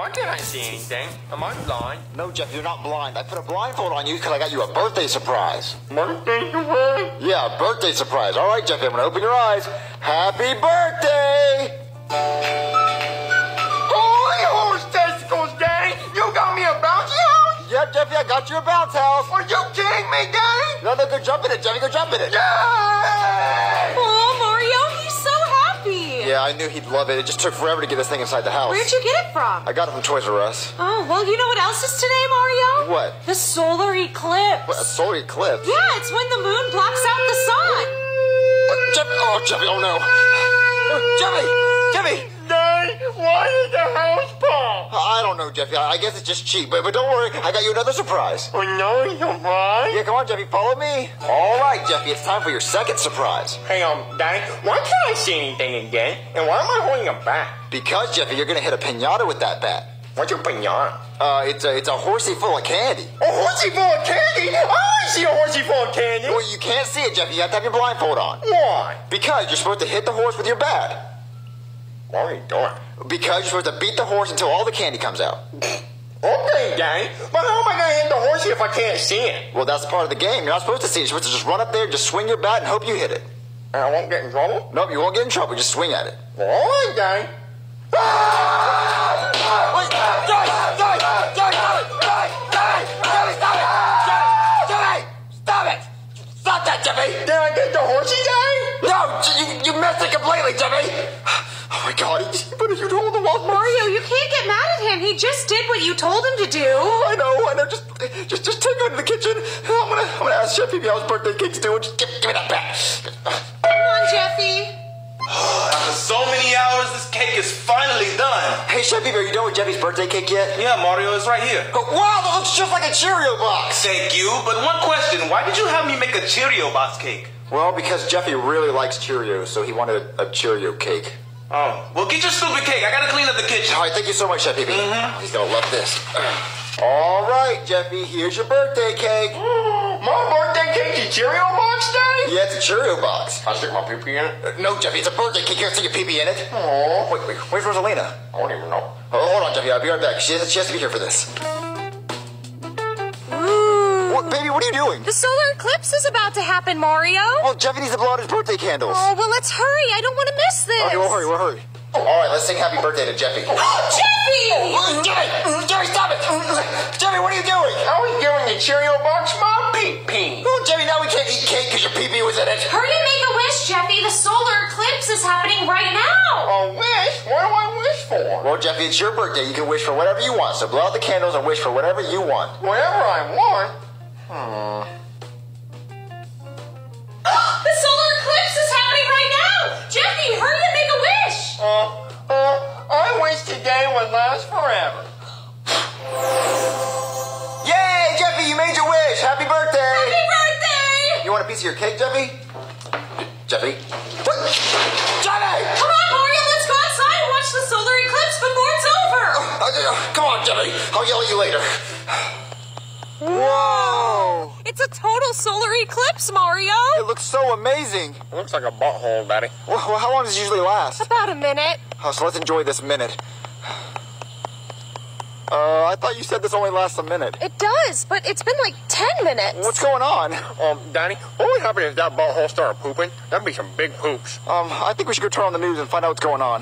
Why can't I see anything? Am I blind? No, Jeff, you're not blind. I put a blindfold on you because I got you a birthday surprise. Birthday surprise? Yeah, birthday surprise. All right, Jeffy, I'm going to open your eyes. Happy birthday! Holy horse testicles, Daddy! You got me a bouncy house? Yeah, Jeffy, I got you a bounce house. Are you kidding me, Daddy? No, no, go jump in it, Jeffy, go jump in it. Yay! Yeah, I knew he'd love it. It just took forever to get this thing inside the house. Where'd you get it from? I got it from Toys R Us. Oh, well, you know what else is today, Mario? What? The solar eclipse. What, a solar eclipse? Yeah, it's when the moon blocks out the sun. What, Jeffy, oh, Jeffy, oh, oh no. Jeffy, Jeffy. Daddy, why did the house pop? I don't know, Jeffy. I guess it's just cheap. But, but don't worry, I got you another surprise. Another surprise? Yeah, come on, Jeffy, follow me. All right, Jeffy, it's time for your second surprise. Hang on, Daddy. Why can't I see anything again? And why am I holding a bat? Because, Jeffy, you're gonna hit a pinata with that bat. What's a pinata? Uh, it's a, it's a horsey full of candy. A horsey full of candy? I see a horsey full of candy. Well, you can't see it, Jeffy. You have to have your blindfold on. Why? Because you're supposed to hit the horse with your bat. What are you doing? Because you're supposed to beat the horse until all the candy comes out. Okay, Daddy. But how am I gonna hit the horsey if I can't see it? Well, that's part of the game. You're not supposed to see it. You're supposed to just run up there, just swing your bat, and hope you hit it. And I won't get in trouble? Nope, you won't get in trouble. Just swing at it. All right, Jeffy! Did I get the horsey, Daddy? No, you, you missed it completely, Jeffy! My God, he, but if you told him off, Mario, you can't get mad at him. He just did what you told him to do. I know, I know. Just, just, just take him to the kitchen. I'm gonna, I'm gonna ask Jeffy how his birthday cake's doing. Just give, give me that back. Come on, Jeffy. After so many hours, this cake is finally done. Hey, Chef are you done with Jeffy's birthday cake yet? Yeah, Mario, it's right here. Oh, wow, that looks just like a Cheerio box. Thank you, but one question. Why did you have me make a Cheerio box cake? Well, because Jeffy really likes Cheerios, so he wanted a, a Cheerio cake. Oh, well, get your stupid cake. I gotta clean up the kitchen. All right, thank you so much, Chef Pee Mhm. He's gonna love this. All right, Jeffy, here's your birthday cake. My birthday cake's a Cheerio box, Daddy? Yeah, it's a Cheerio box. I stick my pee in it? Uh, No, Jeffy, it's a birthday cake. You can't stick your pee in it. Oh, Wait, wait, where's Rosalina? I don't even know. Oh, hold on, Jeffy. I'll be right back. She has, she has to be here for this. Ooh. What, baby, what are you doing? The solar eclipse is about to happen, Mario. Well, Jeffy needs to blow out his birthday candles. Oh, well, let's hurry. I don't want to miss oh, this. Okay, we'll hurry, we'll hurry. All right, let's sing happy birthday to Jeffy. Oh, Jeffy! Jeffy, Jeffy, stop it! Jeffy, what are you doing? I was giving the Cheerio box my pee pee. Oh, Jeffy, now we can't eat cake because your pee-pee was in it. Hurry and make a wish, Jeffy. The solar eclipse is happening right now. A wish? What do I wish for? Well, Jeffy, it's your birthday. You can wish for whatever you want. So blow out the candles and wish for whatever you want. Whatever I want. The solar eclipse is happening right now. Jeffy, hurry and make a wish. Uh, uh, I wish today would last forever. Yay, Jeffy, you made your wish. Happy birthday. Happy birthday! You want a piece of your cake, Jeffy? Jeffy? What? Jeffy! Come on, Mario, let's go outside and watch the solar eclipse before it's over. Uh, uh, come on, Jeffy. I'll yell at you later. Whoa! It's a total solar eclipse, Mario. It looks so amazing. It Looks like a butthole, Daddy. Well, well, how long does it usually last? About a minute. Oh, so let's enjoy this minute. Uh, I thought you said this only lasts a minute. It does, but it's been like 10 minutes. What's going on? Um, Daddy, what would happen if that butthole started pooping? That'd be some big poops. Um, I think we should go turn on the news and find out what's going on.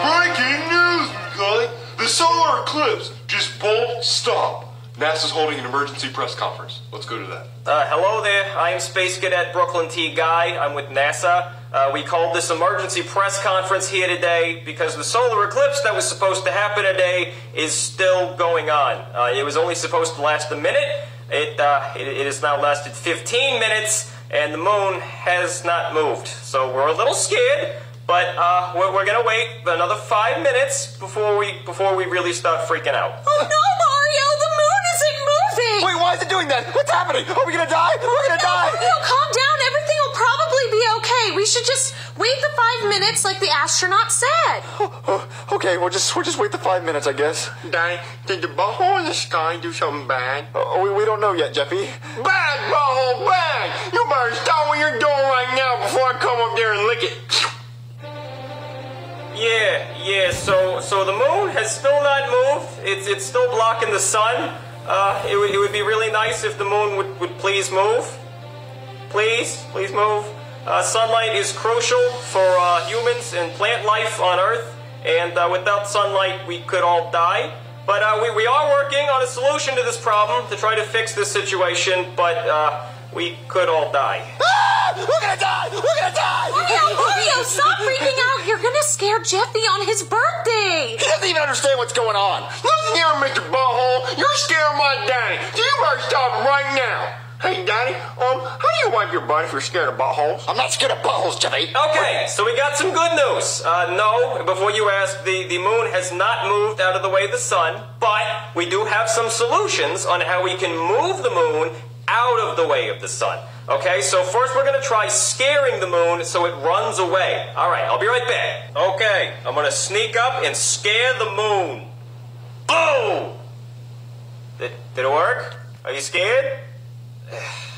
Breaking news, Macaulay! The solar eclipse just bolt stop. NASA's holding an emergency press conference. Let's go to that. Uh, hello there. I am Space Cadet Brooklyn T. Guy. I'm with NASA. Uh, we called this emergency press conference here today because the solar eclipse that was supposed to happen today is still going on. Uh, it was only supposed to last a minute. It, uh, it, it has now lasted 15 minutes, and the moon has not moved. So we're a little scared, but uh, we're, we're gonna wait another five minutes before we before we really start freaking out. Oh no, moving. Wait, why is it doing that? What's happening? Are we gonna die? We're gonna die! Mario, calm down. Everything will probably be okay. We should just wait the five minutes like the astronaut said. Oh, oh okay, we'll just we'll just wait the five minutes, I guess. Daddy, did the butthole in the sky do something bad? Oh, we, we don't know yet, Jeffy. Bad butthole, bad! You better stop what you're doing right now before I come up there and lick it. Yeah, yeah. So, so the moon has still not moved. It's it's still blocking the sun. Uh, it would it would be really nice if the moon would would please move. Please, please move. Uh, sunlight is crucial for uh, humans and plant life on Earth, and uh, without sunlight, we could all die. But uh, we, we are working on a solution to this problem to try to fix this situation, but uh, we could all die. Ah! We're gonna die! We're gonna die! Mario, Mario, stop freaking out. You're gonna scare Jeffy on his birthday. He doesn't even understand what's going on. Listen here, Mr. Butthole. You're scaring my daddy. So you better stop right now. Hey, Daddy, um, how do you wipe your butt if you're scared of buttholes? I'm not scared of buttholes, Jeffy. Okay, so we got some good news. Uh, no, before you ask, the, the moon has not moved out of the way of the sun, but we do have some solutions on how we can move the moon out of the way of the sun. Okay, so first we're gonna try scaring the moon so it runs away. Alright, I'll be right back. Okay, I'm gonna sneak up and scare the moon. Boom! Did, did it work? Are you scared?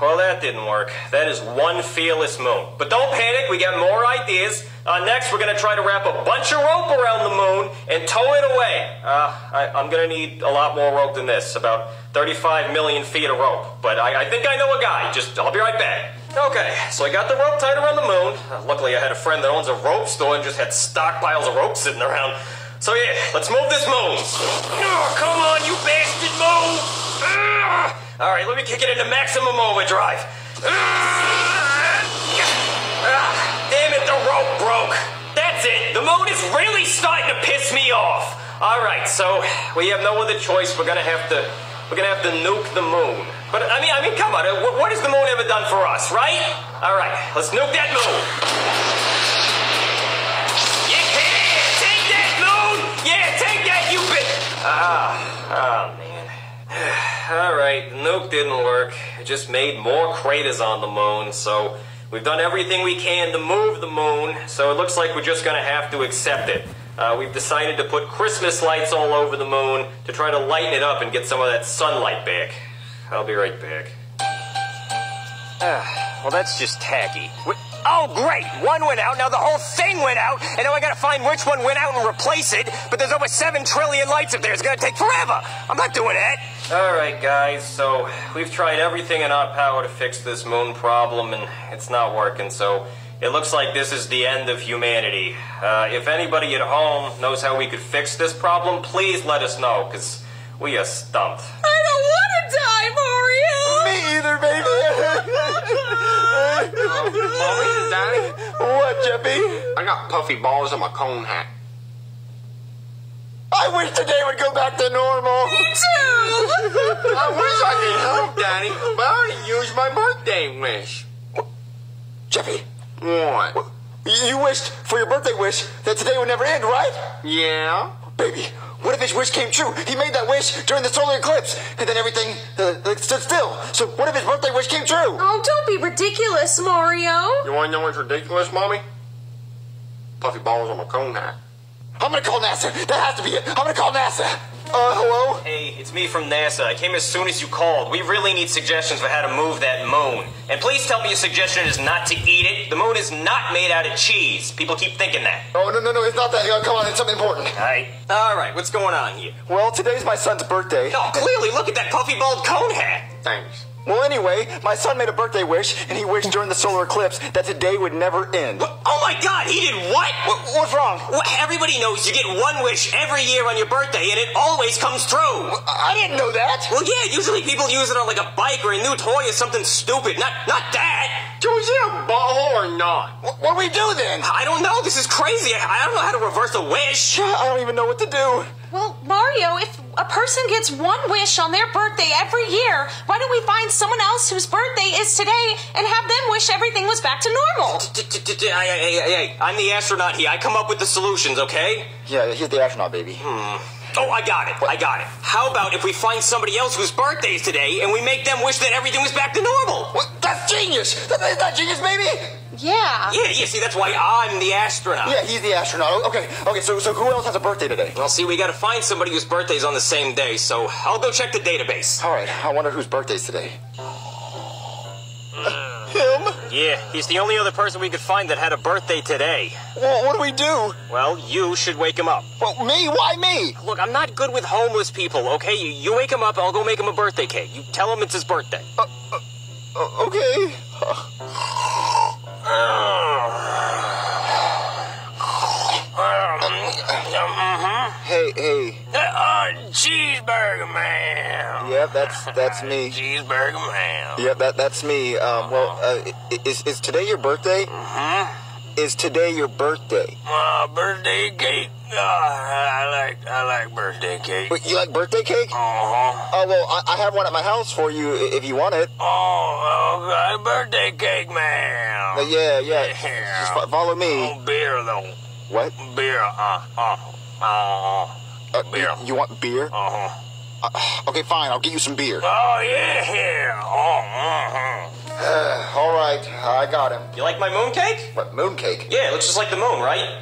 Well, that didn't work. That is one fearless moon. But don't panic, we got more ideas. Uh, next, we're going to try to wrap a bunch of rope around the moon and tow it away. Uh, I, I'm going to need a lot more rope than this, about 35 million feet of rope. But I, I think I know a guy. Just, I'll be right back. Okay, so I got the rope tied around the moon. Uh, luckily, I had a friend that owns a rope store and just had stockpiles of rope sitting around. So yeah, let's move this moon. Oh, come on, you bastard moon! All right, let me kick it into maximum overdrive. Ah! Damn it, the rope broke. That's it. The moon is really starting to piss me off. All right, so we have no other choice. We're gonna have to, we're gonna have to nuke the moon. But I mean, I mean, come on. uh, What, what has the moon ever done for us, right? All right, let's nuke that moon. Yeah, take that, moon. Yeah, take that, you bit. Ah, oh man. All right, the nuke didn't work. It just made more craters on the moon, so we've done everything we can to move the moon, so it looks like we're just gonna have to accept it. Uh, we've decided to put Christmas lights all over the moon to try to lighten it up and get some of that sunlight back. I'll be right back. Ah, well, that's just tacky. Oh, great! One went out, now the whole thing went out, and now I gotta find which one went out and replace it, but there's over seven trillion lights up there. It's gonna take forever! I'm not doing that! Alright, guys, so we've tried everything in our power to fix this moon problem, and it's not working, so it looks like this is the end of humanity. Uh, if anybody at home knows how we could fix this problem, please let us know, because we are stumped. I don't want to die, Mario. Me either, baby. Mommy, Daddy, what, Jeffy? I got puffy balls on my cone hat. I wish today would go back to normal. Me too. I wish I could help, Daddy, but I already used my birthday wish. Jeffy, What? you wished for your birthday wish that today would never end, right? Yeah? Baby, what if his wish came true? He made that wish during the solar eclipse, and then everything uh, stood still. So what if his birthday wish came true? Oh, don't be ridiculous, Mario. You want to know what's ridiculous, Mommy? Puffy balls on my cone hat. I'm gonna call NASA. That has to be it. I'm gonna call NASA. Uh, hello? Hey, it's me from NASA. I came as soon as you called. We really need suggestions for how to move that moon. And please tell me your suggestion is not to eat it. The moon is not made out of cheese. People keep thinking that. Oh, no, no, no, it's not that. Uh, come on, it's something important. Alright. Alright, what's going on here? Well, today's my son's birthday. Oh, clearly, look at that puffy bald cone hat. Thanks. Well, anyway, my son made a birthday wish, and he wished during the solar eclipse that today would never end. What? Oh my god, he did what? What- What's wrong? Well, everybody knows you get one wish every year on your birthday, and it always comes true. I didn't know that. Well, yeah, usually people use it on like a bike or a new toy or something stupid. Not, not that. So is it a butthole or not? What, what do we do then? I don't know. This is crazy. I, I don't know how to reverse a wish. I don't even know what to do. Well, Mario, if a person gets one wish on their birthday every year, why don't we find someone else whose birthday is today and have them wish everything was back to normal? Hey, hey, hey, hey, I'm the astronaut here. I come up with the solutions, okay? Yeah, he's the astronaut, baby. Hmm. Oh, I got it. I got it. How about if we find somebody else whose birthday is today and we make them wish that everything was back to normal? What? That's genius. That, is that genius, baby? Yeah. Yeah, yeah, see, that's why I'm the astronaut. Yeah, he's the astronaut. Okay, okay. So, so who else has a birthday today? Well, see, we gotta find somebody whose birthday's on the same day, so I'll go check the database. All right. I wonder whose birthday's today. Uh, him. Yeah, he's the only other person we could find that had a birthday today. Well, what do we do? Well, you should wake him up. Well, me? Why me? Look, I'm not good with homeless people, okay? You, you wake him up, I'll go make him a birthday cake. You tell him it's his birthday. Uh, okay. Hey, hey. Uh, cheeseburger man. Yep, that's that's me. Cheeseburger man. Yep, that that's me. Um, well, uh, is is today your birthday? Is today your birthday? Uh, birthday cake. Uh, I like I like birthday cake. Wait, you like birthday cake? Uh huh. Oh well, I, I have one at my house for you if you want it. Oh, okay. Birthday cake man. Uh, yeah, yeah. Yeah. Just follow me. Oh, beer though. What? Beer. Uh uh. Uh Uh, Beer. You, you want beer? Uh huh. Uh, okay, fine. I'll get you some beer. Oh yeah. Oh. Uh-huh. Uh, all right, I got him. You like my moon cake? What moon cake? Yeah, it looks just like the moon, right?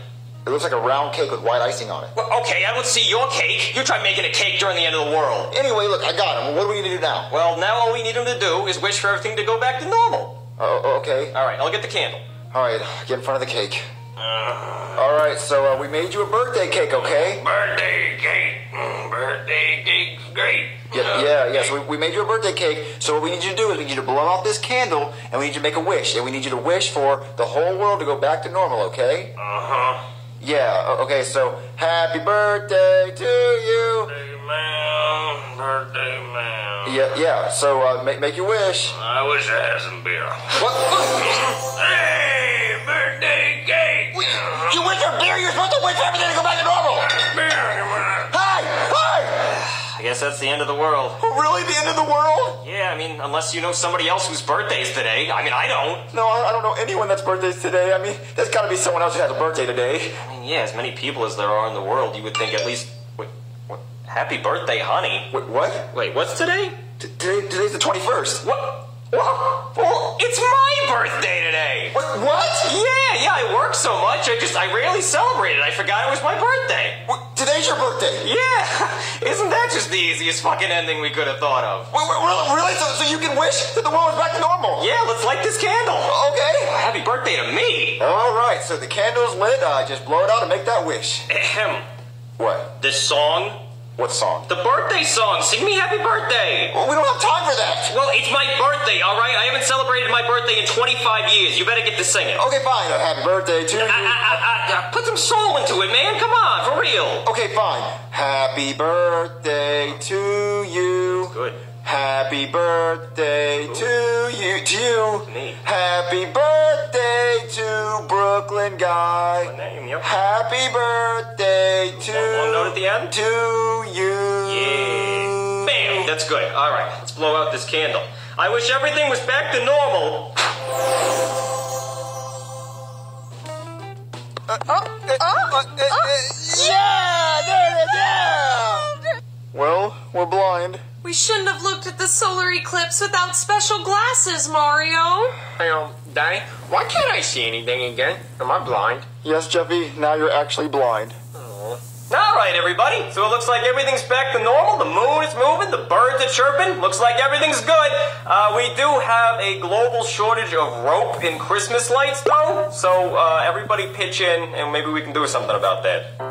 It looks like a round cake with white icing on it. Well, okay, I let's see your cake. You try making a cake during the end of the world. Anyway, look, I got him. What do we need to do now? Well, now all we need him to do is wish for everything to go back to normal. Oh, okay. All right, I'll get the candle. All right, get in front of the cake. All right, so uh, we made you a birthday cake, okay? Birthday cake. Mm, birthday cake's great. Yeah, yeah, yeah. So we, we made you a birthday cake. So what we need you to do is we need you to blow out this candle, and we need you to make a wish, and we need you to wish for the whole world to go back to normal, okay? Uh huh. Yeah. Okay. So happy birthday to you. Birthday man. Birthday man. Yeah, yeah. So uh, make make your wish. I wish I had some beer. What? Hey, birthday cake. You wish for beer? You're supposed to wish for everything to go back to normal. Guess that's the end of the world. Oh, really, the end of the world? Yeah, I mean, unless you know somebody else whose birthday's today. I mean, I don't. No, I, don't know anyone that's birthdays today. I mean, there's got to be someone else who has a birthday today. I mean, yeah, as many people as there are in the world, you would think at least. Wait, what? Happy birthday, honey. Wait, what? Wait, what's today? T- today, today's the 21st. What? What? Well, it's my birthday today. What? What? Yeah, yeah, I work so much, I just, I rarely celebrate it. I forgot it was my birthday. Wait, today's your birthday. Yeah, isn't that just the easiest fucking ending we could have thought of? Wait, wait, really? really? So, so you can wish that the world was back to normal? Yeah, let's light this candle. Okay. Happy birthday to me. All right. So the candle's lit. Uh, just blow it out and make that wish. Ahem. What? This song, What song? the birthday song. Sing me happy birthday. Well, we don't have time for that. Well, it's my birthday, all right? I haven't celebrated my birthday in 25 years. You better get to singing. Okay, fine. Uh, happy birthday to you. Ah, ah, ah, ah, ah, put some soul into it, man. Come on, for real. Okay, fine. Happy birthday to you. Good. Happy birthday to you. To you. Me. Happy birthday to Brooklyn guy. My name, yep. Happy birthday to One- one note at the end? to you. That's good. All right, let's blow out this candle. I wish everything was back to normal. Uh, uh, uh, oh. Yeah, there it is. Yeah. Well, we're blind. We shouldn't have looked at the solar eclipse without special glasses, Mario. Hey, um, Daddy, why can't I see anything again? Am I blind? Yes, Jeffy. Now you're actually blind. All right, everybody. So it looks like everything's back to normal. The moon is moving. The birds are chirping. Looks like everything's good. Uh, we do have a global shortage of rope and Christmas lights, though. So uh, everybody pitch in, and maybe we can do something about that.